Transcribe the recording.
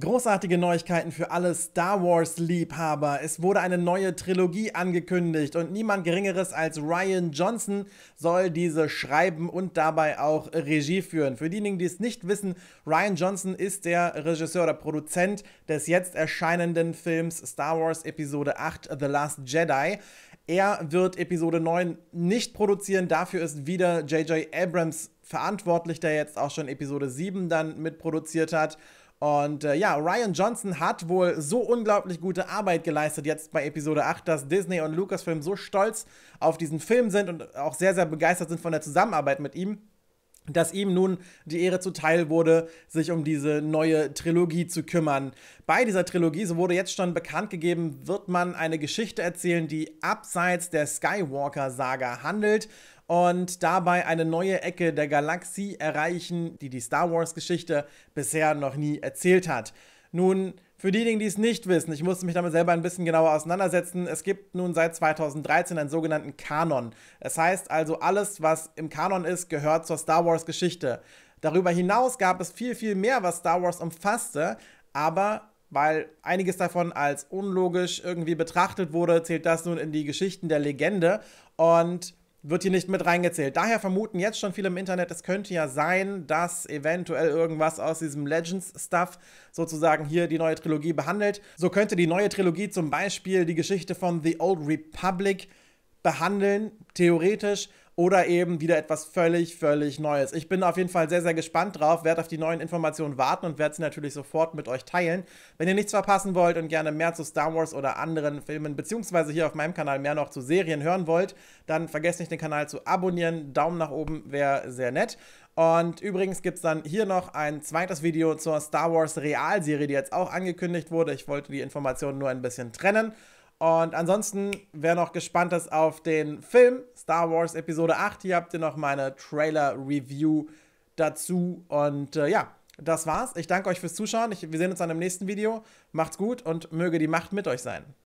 Großartige Neuigkeiten für alle Star Wars-Liebhaber. Es wurde eine neue Trilogie angekündigt und niemand Geringeres als Ryan Johnson soll diese schreiben und dabei auch Regie führen. Für diejenigen, die es nicht wissen, Ryan Johnson ist der Regisseur oder Produzent des jetzt erscheinenden Films Star Wars Episode 8 The Last Jedi. Er wird Episode 9 nicht produzieren, dafür ist wieder J.J. Abrams verantwortlich, der jetzt auch schon Episode 7 dann mitproduziert hat. Und äh, ja, Ryan Johnson hat wohl so unglaublich gute Arbeit geleistet jetzt bei Episode 8, dass Disney und Lucasfilm so stolz auf diesen Film sind und auch sehr, sehr begeistert sind von der Zusammenarbeit mit ihm, dass ihm nun die Ehre zuteil wurde, sich um diese neue Trilogie zu kümmern. Bei dieser Trilogie, so wurde jetzt schon bekannt gegeben, wird man eine Geschichte erzählen, die abseits der Skywalker-Saga handelt und dabei eine neue Ecke der Galaxie erreichen, die die Star Wars-Geschichte bisher noch nie erzählt hat. Nun, für diejenigen, die es nicht wissen, ich musste mich damit selber ein bisschen genauer auseinandersetzen. Es gibt nun seit 2013 einen sogenannten Kanon. Das heißt also, alles, was im Kanon ist, gehört zur Star Wars-Geschichte. Darüber hinaus gab es viel, viel mehr, was Star Wars umfasste, aber weil einiges davon als unlogisch irgendwie betrachtet wurde, zählt das nun in die Geschichten der Legende. Und wird hier nicht mit reingezählt. Daher vermuten jetzt schon viele im Internet, es könnte ja sein, dass eventuell irgendwas aus diesem Legends-Stuff sozusagen hier die neue Trilogie behandelt. So könnte die neue Trilogie zum Beispiel die Geschichte von The Old Republic behandeln, theoretisch, oder eben wieder etwas völlig, völlig Neues. Ich bin auf jeden Fall sehr, sehr gespannt drauf, werde auf die neuen Informationen warten und werde sie natürlich sofort mit euch teilen. Wenn ihr nichts verpassen wollt und gerne mehr zu Star Wars oder anderen Filmen, beziehungsweise hier auf meinem Kanal mehr noch zu Serien hören wollt, dann vergesst nicht den Kanal zu abonnieren. Daumen nach oben wäre sehr nett. Und übrigens gibt es dann hier noch ein zweites Video zur Star Wars Realserie, die jetzt auch angekündigt wurde. Ich wollte die Informationen nur ein bisschen trennen. Und ansonsten, wer noch gespannt ist auf den Film Star Wars Episode 8, hier habt ihr noch meine Trailer-Review dazu. Und äh, ja, das war's. Ich danke euch fürs Zuschauen. Ich, wir sehen uns dann im nächsten Video. Macht's gut und möge die Macht mit euch sein.